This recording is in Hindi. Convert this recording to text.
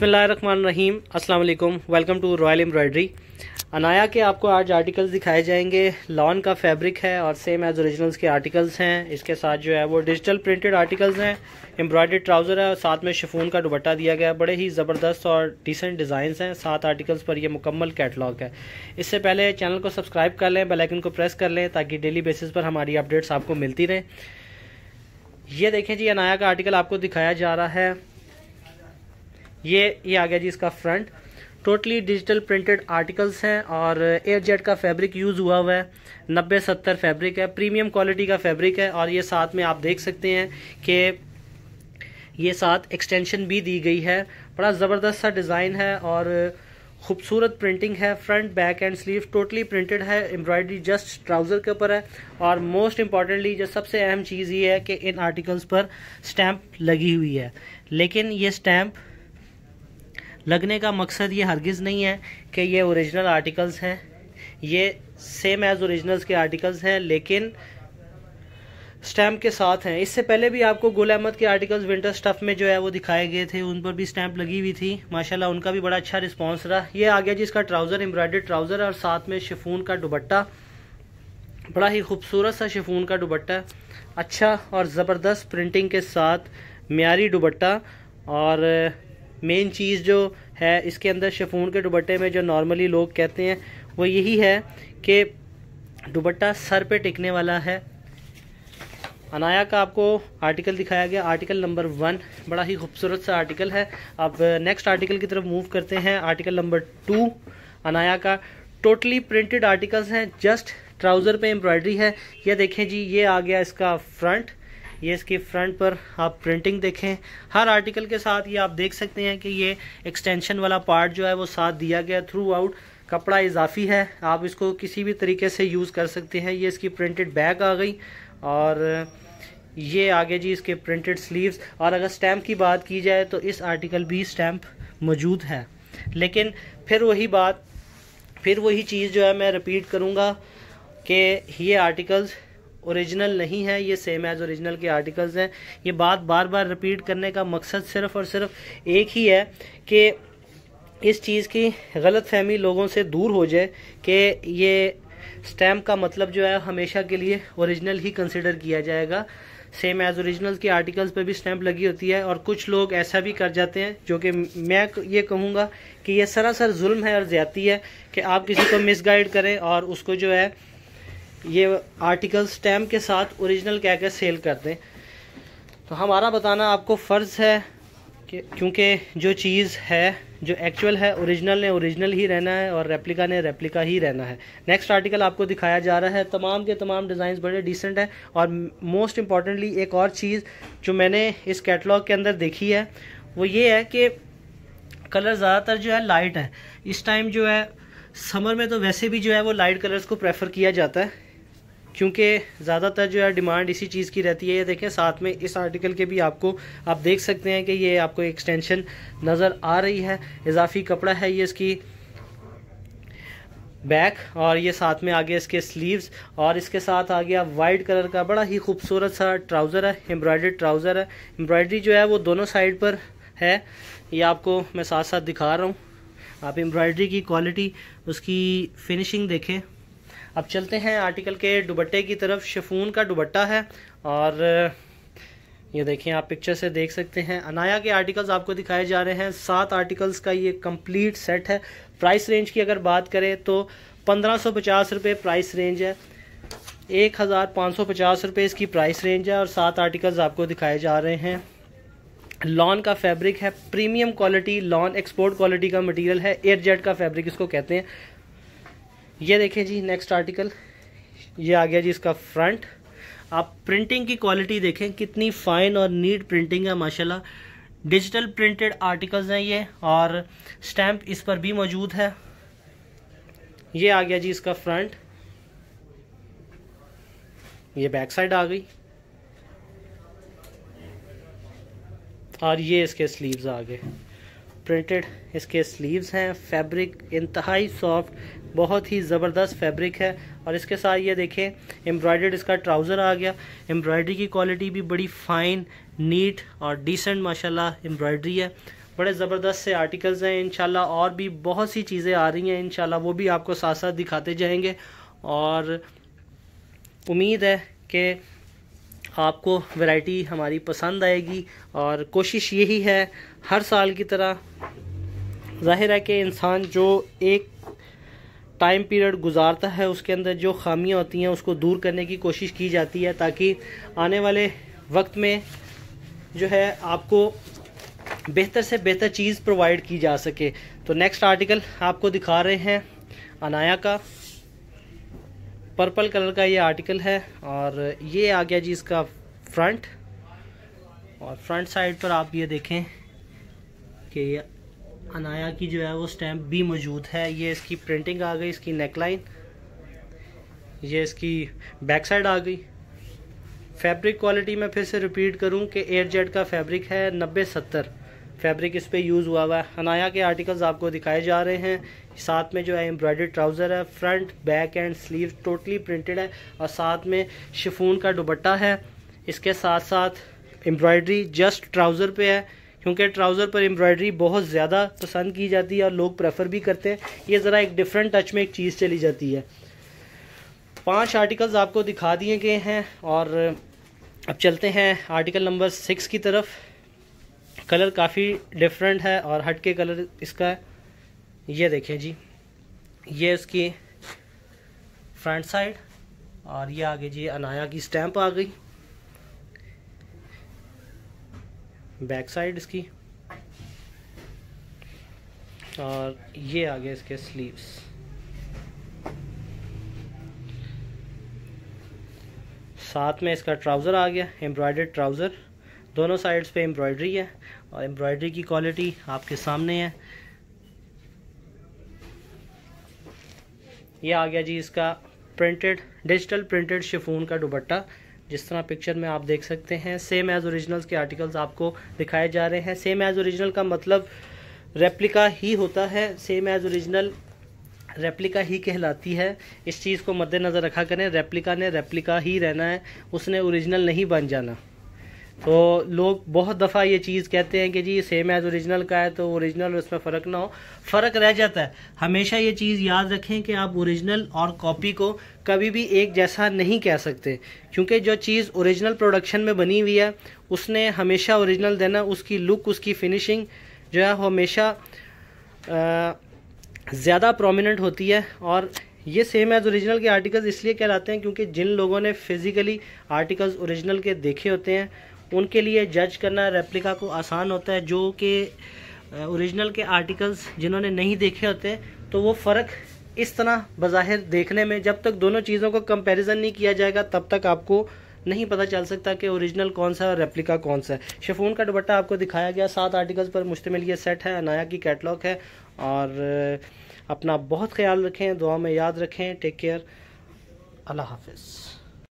बसमीम अस्सलाम वालेकुम welcome to royal embroidery. Anaya के आपको आज आर्टिकल्स दिखाए जाएँगे। लॉन का फैब्रिक है और सेम एज ओरिजिनल्स के आर्टिकल्स हैं। इसके साथ जो है वो डिजिटल प्रिंटेड आर्टिकल्स हैं। एम्ब्रॉयडर्ड ट्राउज़र है और साथ में शिफोन का दुपट्टा दिया गया। है बड़े ही ज़बरदस्त और डिसेंट डिज़ाइन हैं। सात आर्टिकल्स पर यह मुकम्मल कैटलॉग है। इससे पहले चैनल को सब्सक्राइब कर लें बेलाइकन को प्रेस कर लें ताकि डेली बेसिस पर हमारी अपडेट्स आपको मिलती रहें। ये देखें जी, अनाया का आर्टिकल आपको दिखाया जा रहा है। ये ये आ गया जी इसका front totally digital printed articles हैं और एयर जेट का फैब्रिक यूज़ हुआ हुआ है. नब्बे सत्तर फैब्रिक है. प्रीमियम क्वालिटी का फैब्रिक है और ये साथ में आप देख सकते हैं कि ये साथ एक्सटेंशन भी दी गई है. बड़ा ज़बरदस्त सा डिज़ाइन है और खूबसूरत प्रिंटिंग है. Front back and sleeve totally printed है. एम्ब्रॉयडरी जस्ट ट्राउज़र के ऊपर है. और मोस्ट इम्पॉर्टेंटली जो सबसे अहम चीज़ ये है कि इन आर्टिकल्स पर स्टैंप लगी हुई है. लेकिन ये स्टैंप लगने का मकसद ये हरगिज़ नहीं है कि ये ओरिजिनल आर्टिकल्स हैं। ये सेम एज़ ओरिजिनल्स के आर्टिकल्स हैं, लेकिन स्टैम्प के साथ हैं। इससे पहले भी आपको गुल अहमद के आर्टिकल्स विंटर स्टफ़ में जो है वो दिखाए गए थे, उन पर भी स्टैम्प लगी हुई थी। माशाल्लाह, उनका भी बड़ा अच्छा रिस्पांस रहा। ये आ गया जी इसका ट्राउज़र एम्ब्रॉयडर्ड ट्राउज़र और साथ में शिफून का दुबट्टा बड़ा ही खूबसूरत सा शिफून का दुबट्टा अच्छा और ज़बरदस्त प्रिंटिंग के साथ म्यारी दुबट्टा और मेन चीज़ जो है, इसके अंदर शफून के दुबट्टे में जो नॉर्मली लोग कहते हैं, वो यही है कि दुबट्टा सर पे टिकने वाला है। अनाया का आपको आर्टिकल दिखाया गया, आर्टिकल नंबर वन, बड़ा ही खूबसूरत सा आर्टिकल है। अब नेक्स्ट आर्टिकल की तरफ़ मूव करते हैं, आर्टिकल नंबर टू, अनाया का। टोटली प्रिंटेड आर्टिकल्स हैं, जस्ट ट्राउज़र पे एम्ब्रॉयडरी है। यह देखें जी, ये आ गया इसका फ्रंट। ये इसकी फ्रंट पर आप प्रिंटिंग देखें। हर आर्टिकल के साथ ये आप देख सकते हैं कि ये एक्सटेंशन वाला पार्ट जो है वो साथ दिया गया थ्रू आउट कपड़ा इजाफी है। आप इसको किसी भी तरीके से यूज़ कर सकते हैं। ये इसकी प्रिंटेड बैग आ गई और ये आगे जी इसके प्रिंटेड स्लीव्स और अगर स्टैम्प की बात की जाए तो इस आर्टिकल भी स्टैम्प मौजूद है। लेकिन फिर वही बात, फिर वही चीज़ जो है मैं रिपीट करूँगा कि ये आर्टिकल्स ओरिजिनल नहीं है, ये सेम एज ओरिजिनल के आर्टिकल्स हैं। ये बात बार बार रिपीट करने का मकसद सिर्फ़ और सिर्फ़ एक ही है कि इस चीज़ की गलत फहमी लोगों से दूर हो जाए कि ये स्टैम्प का मतलब जो है हमेशा के लिए ओरिजिनल ही कंसिडर किया जाएगा। सेम एज ओरिजिनल के आर्टिकल्स पे भी स्टैम्प लगी होती है और कुछ लोग ऐसा भी कर जाते हैं, जो कि मैं ये कहूँगा कि ये सरासर जुल्म है और ज़्यादती है कि आप किसी को मिसगाइड करें और उसको जो है ये आर्टिकल स्टैम्प के साथ ओरिजिनल कह के सेल कर दें तो हमारा बताना आपको फ़र्ज़ है कि क्योंकि जो चीज़ है, जो एक्चुअल है ओरिजिनल ने ओरिजिनल ही रहना है और रेप्लिका ने रेप्लिका ही रहना है। नेक्स्ट आर्टिकल आपको दिखाया जा रहा है, तमाम के तमाम डिज़ाइन बड़े डिसेंट हैं और मोस्ट इम्पॉर्टेंटली एक और चीज़ जो मैंने इस कैटलॉग के अंदर देखी है, वो ये है कि कलर ज़्यादातर जो है लाइट है। इस टाइम जो है समर में तो वैसे भी जो है वो लाइट कलर्स को प्रेफर किया जाता है। क्योंकि ज़्यादातर जो है डिमांड इसी चीज़ की रहती है। ये देखें, साथ में इस आर्टिकल के भी आपको, आप देख सकते हैं कि ये आपको एक्सटेंशन नज़र आ रही है। इजाफी कपड़ा है ये इसकी बैक और ये साथ में आगे इसके स्लीव्स और इसके साथ आ गया वाइट कलर का बड़ा ही खूबसूरत सा ट्राउज़र है एम्ब्रॉयडर्ड ट्राउज़र है। एम्ब्रॉयडरी जो है वो दोनों साइड पर है। ये आपको मैं साथ साथ दिखा रहा हूँ। आप एम्ब्रॉयडरी की क्वालिटी उसकी फिनिशिंग देखें। अब चलते हैं आर्टिकल के दुबट्टे की तरफ़। शफून का दुबट्टा है और ये देखें आप पिक्चर से देख सकते हैं। अनाया के आर्टिकल्स आपको दिखाए जा रहे हैं। सात आर्टिकल्स का ये कंप्लीट सेट है। प्राइस रेंज की अगर बात करें तो पंद्रह सौ पचास प्राइस रेंज है। एक हज़ार पाँच सौ पचास रुपये इसकी प्राइस रेंज है और सात आर्टिकल्स आपको दिखाए जा रहे हैं। लॉन का फैब्रिक है। Premium quality, lawn export quality का मटेरियल है। एयर जेट का फैब्रिक इसको कहते हैं। ये देखें जी नेक्स्ट आर्टिकल ये आ गया जी इसका फ्रंट आप प्रिंटिंग की क्वालिटी देखें, कितनी फाइन और नीट प्रिंटिंग है, माशाल्लाह। डिजिटल प्रिंटेड आर्टिकल्स हैं ये, और स्टैम्प इस पर भी मौजूद है। ये आ गया जी इसका फ्रंट ये बैक साइड आ गई। और ये इसके स्लीव्स आ गए। प्रिंटेड इसके स्लीव्स हैं फैब्रिक इंतहाई सॉफ्ट बहुत ही ज़बरदस्त फैब्रिक है। और इसके साथ ये देखें एम्ब्रॉयडर्ड इसका ट्राउज़र आ गया। एम्ब्रॉयडरी की क्वालिटी भी बड़ी फ़ाइन नीट और डिसेंट माशाल्लाह एम्ब्रॉयडरी है। बड़े ज़बरदस्त से आर्टिकल्स हैं इनशाला और भी बहुत सी चीज़ें आ रही हैं इनशाला वो भी आपको साथ साथ दिखाते जाएँगे। और उम्मीद है कि आपको वैरायटी हमारी पसंद आएगी और कोशिश यही है हर साल की तरह ज़ाहिर है कि इंसान जो एक टाइम पीरियड गुजारता है, उसके अंदर जो खामियाँ होती हैं, उसको दूर करने की कोशिश की जाती है ताकि आने वाले वक्त में जो है आपको बेहतर से बेहतर चीज़ प्रोवाइड की जा सके। तो नेक्स्ट आर्टिकल आपको दिखा रहे हैं अनाया का। पर्पल कलर का ये आर्टिकल है और ये आ गया जी इसका फ्रंट। और फ्रंट साइड पर आप ये देखें कि अनाया की जो है वो स्टैम्प भी मौजूद है। ये इसकी प्रिंटिंग आ गई, इसकी नेकलाइन। ये इसकी बैक साइड आ गई। फैब्रिक क्वालिटी में फिर से रिपीट करूँ कि एयर जेट का फैब्रिक है नब्बे सत्तर। फैब्रिक इस पर यूज़ हुआ हुआ है। अनाया के आर्टिकल्स आपको दिखाए जा रहे हैं। साथ में जो है एम्ब्रॉयडर्ड ट्राउज़र है, front, back and sleeve totally printed है और साथ में शिफोन का दुबट्टा है। इसके साथ साथ एम्ब्रॉयडरी जस्ट ट्राउज़र पे है, क्योंकि ट्राउज़र पर एम्ब्रॉयडरी बहुत ज़्यादा पसंद की जाती है और लोग प्रेफर भी करते हैं। ये ज़रा एक डिफरेंट टच में एक चीज़ चली जाती है। पाँच आर्टिकल्स आपको दिखा दिए गए हैं और अब चलते हैं आर्टिकल नंबर सिक्स की तरफ़। कलर काफ़ी डिफरेंट है और हट के कलर इसका, ये देखें जी। ये इसकी फ्रंट साइड और ये आगे जी अनाया की स्टैंप आ गई। बैक साइड इसकी। और ये आ आगे इसके स्लीव्स साथ में इसका ट्राउज़र आ गया एम्ब्रॉयडर्ड ट्राउज़र दोनों साइड्स पे एम्ब्रॉयडरी है। और एम्ब्रॉयडरी की क्वालिटी आपके सामने है। ये आ गया जी इसका प्रिंटेड डिजिटल प्रिंटेड शिफोन का दुबट्टा जिस तरह पिक्चर में आप देख सकते हैं सेम एज ओरिजिनल्स के आर्टिकल्स आपको दिखाए जा रहे हैं। सेम एज ओरिजिनल का मतलब रेप्लिका ही होता है। सेम एज ओरिजिनल रेप्लिका ही कहलाती है। इस चीज़ को मद्देनज़र रखा करें रेप्लिका ने रेप्लिका ही रहना है। उसने ओरिजिनल नहीं बन जाना। तो लोग बहुत दफ़ा ये चीज़ कहते हैं कि जी सेम एज ओरिजिनल का है तो ओरिजिनल उसमें फ़र्क ना हो। फ़र्क रह जाता है। हमेशा ये चीज़ याद रखें कि आप ओरिजिनल और कॉपी को कभी भी एक जैसा नहीं कह सकते। क्योंकि जो चीज़ ओरिजिनल प्रोडक्शन में बनी हुई है, उसने हमेशा ओरिजिनल देना, उसकी लुक उसकी फिनिशिंग जो है हमेशा ज़्यादा प्रोमिनेंट होती है। और ये सेम एज ओरिजिनल के आर्टिकल्स इसलिए कहलाते हैं क्योंकि जिन लोगों ने फिज़िकली आर्टिकल्स ओरिजिनल के देखे होते हैं उनके लिए जज करना रेप्लिका को आसान होता है, जो कि ओरिजिनल के आर्टिकल्स जिन्होंने नहीं देखे होते तो वो फ़र्क इस तरह बज़ाहिर देखने में, जब तक दोनों चीज़ों को कंपैरिजन नहीं किया जाएगा, तब तक आपको नहीं पता चल सकता कि ओरिजिनल कौन सा है और रेप्लिका कौन सा है। शेफून का दुपट्टा आपको दिखाया गया, सात आर्टिकल्स पर मुश्तमिल ये सेट है, अनाया की कैटलॉग है, और, अपना बहुत ख्याल रखें, दुआ में याद रखें टेक केयर अल्लाह हाफिज़।